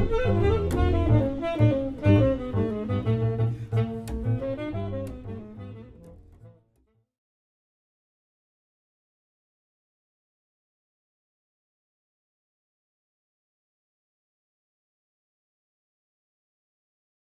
Mm-hmm.